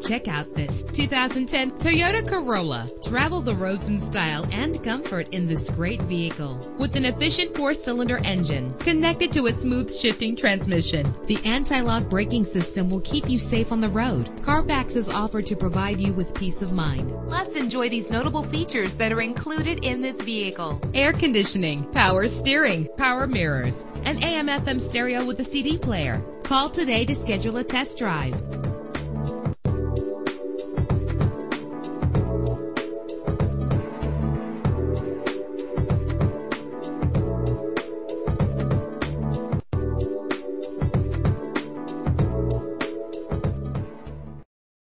Check out this 2010 Toyota Corolla. Travel the roads in style and comfort in this great vehicle. With an efficient four-cylinder engine connected to a smooth shifting transmission, the anti-lock braking system will keep you safe on the road. Carfax is offered to provide you with peace of mind. Plus, enjoy these notable features that are included in this vehicle. Air conditioning, power steering, power mirrors, an AM FM stereo with a CD player. Call today to schedule a test drive.